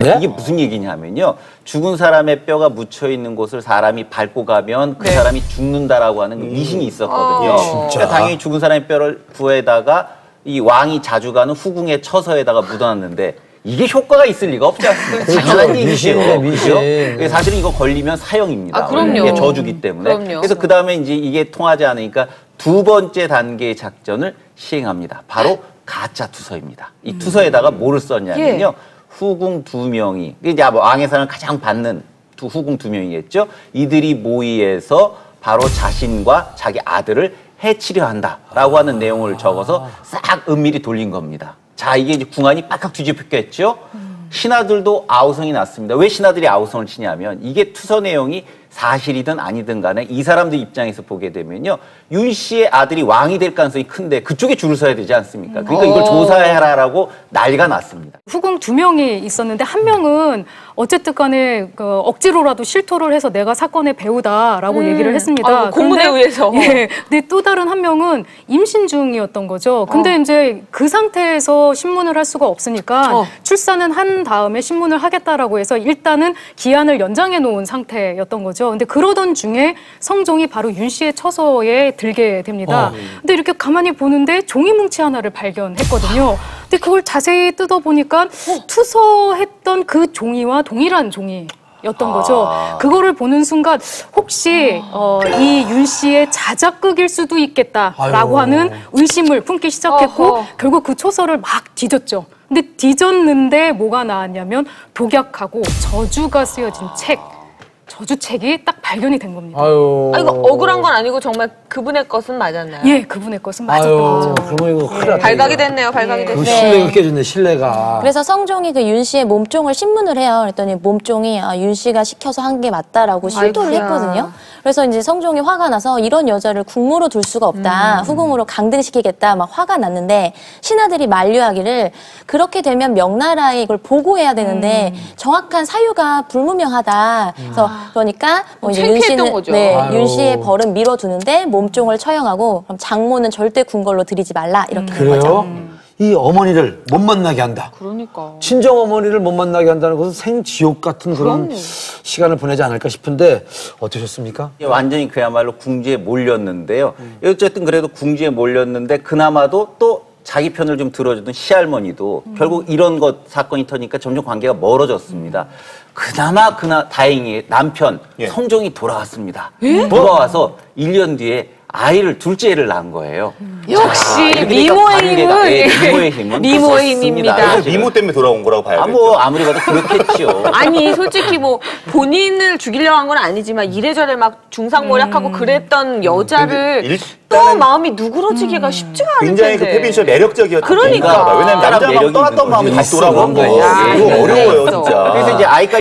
네? 이게 무슨 얘기냐면요. 죽은 사람의 뼈가 묻혀 있는 곳을 사람이 밟고 가면 그 네. 사람이 죽는다라고 하는 그 미신이 있었거든요. 어. 진짜? 그러니까 당연히 죽은 사람의 뼈를 구해다가 이 왕이 자주 가는 후궁의 처서에다가 묻어놨는데 이게 효과가 있을 리가 없지 않습니까? 당연한 얘기죠. 미신. 그죠? 그래서 사실은 이거 걸리면 사형입니다. 아, 그럼요. 이게 저주기 때문에. 그럼요. 그래서 그 다음에 이제 이게 통하지 않으니까 두 번째 단계의 작전을 시행합니다. 바로 가짜 투서입니다. 이 투서에다가 뭐를 썼냐면요. 예. 후궁 두 명이 이제 왕에서는 가장 받는 두 후궁 두 명이겠죠. 이들이 모의해서 바로 자신과 자기 아들을 해치려 한다라고 하는 내용을 적어서 싹 은밀히 돌린 겁니다. 자, 이게 이제 궁안이 빡빡 뒤집혔겠죠. 신하들도 아우성이 났습니다. 왜 신하들이 아우성을 치냐면 이게 투서 내용이 사실이든 아니든 간에 이 사람들 입장에서 보게 되면요. 윤 씨의 아들이 왕이 될 가능성이 큰데 그쪽에 줄을 서야 되지 않습니까? 그러니까 이걸 조사해라라고 난리가 났습니다. 후궁 두 명이 있었는데 한 명은 어쨌든 간에 그 억지로라도 실토를 해서 내가 사건의 배우다라고 얘기를 했습니다. 아이고, 공문에 그런데- 의해서. 예. 근데 또 다른 한 명은 임신 중이었던 거죠. 근데 어. 이제 그 상태에서 신문을 할 수가 없으니까 어. 출산은 한 다음에 신문을 하겠다라고 해서 일단은 기한을 연장해 놓은 상태였던 거죠. 근데 그러던 중에 성종이 바로 윤 씨의 처소에 들게 됩니다. 근데 이렇게 가만히 보는데 종이 뭉치 하나를 발견했거든요. 근데 그걸 자세히 뜯어 보니까 투서했던 그 종이와 동일한 종이. 였던 거죠. 그거를 보는 순간 혹시 어, 이 윤 씨의 자작극일 수도 있겠다라고 아유. 하는 의심을 품기 시작했고 어허. 결국 그 초서를 막 뒤졌죠. 근데 뒤졌는데 뭐가 나왔냐면 독약하고 저주가 쓰여진 책, 저주책이 딱 발견이 된 겁니다. 아유. 아, 이거 억울한 건 아니고 정말 그분의 것은 맞았나요? 예, 그분의 것은 맞았던 아유, 거죠. 그러면 이거 큰일 났다. 발각이 됐네요, 발각이 그 됐네요. 신뢰가 깨졌네, 신뢰가. 그래서 성종이 그 윤 씨의 몸종을 신문을 해요. 그랬더니 몸종이 아, 윤 씨가 시켜서 한 게 맞다라고 실토를 아이고야. 했거든요. 그래서 이제 성종이 화가 나서 이런 여자를 국무로 둘 수가 없다. 후궁으로 강등시키겠다. 막 화가 났는데 신하들이 만류하기를 그렇게 되면 명나라에 이걸 보고해야 되는데 정확한 사유가 불무명하다. 그래서 그러니까 뭐 이제 윤 씨는 거죠. 네, 아유. 윤 씨의 벌은 밀어두는데 몸종을 처형하고 그럼 장모는 절대 궁궐로 들이지 말라 이렇게 된 거죠. 그래요? 이 어머니를 못 만나게 한다. 그러니까. 친정 어머니를 못 만나게 한다는 것은 생지옥 같은 그런 그럼요. 시간을 보내지 않을까 싶은데 어떠셨습니까? 예, 완전히 그야말로 궁지에 몰렸는데요. 어쨌든 그래도 궁지에 몰렸는데 그나마도 또 자기 편을 좀 들어주던 시할머니도 결국 이런 것 사건이 터니까 점점 관계가 멀어졌습니다. 그나마 그나 다행히 남편 예. 성종이 돌아왔습니다. 돌아와서 1년 뒤에 아이를 둘째를 낳은 거예요. 역시 이렇게 되니까 미모의 힘은 예, 미모의 힘은 미모의. 힘입니다. 미모 때문에 돌아온 거라고 봐야겠죠. 아, 뭐 아무리 봐도 그렇겠죠. 아니 솔직히 뭐 본인을 죽이려고 한건 아니지만 이래저래 막 중상모략하고 그랬던 여자를 근데 또 마음이 누그러지기가 쉽지가 않을 굉장히 그 텐데. 태빈 씨가 매력적이었던 그러니까. 건가 봐요. 왜냐면 남자가 떠났던 마음이. 다시 돌아온 있어, 거. 그런 거지. 이거 아, 어려워요, 있어. 진짜. 그래서 이제 아이까지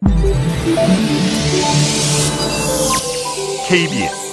KBS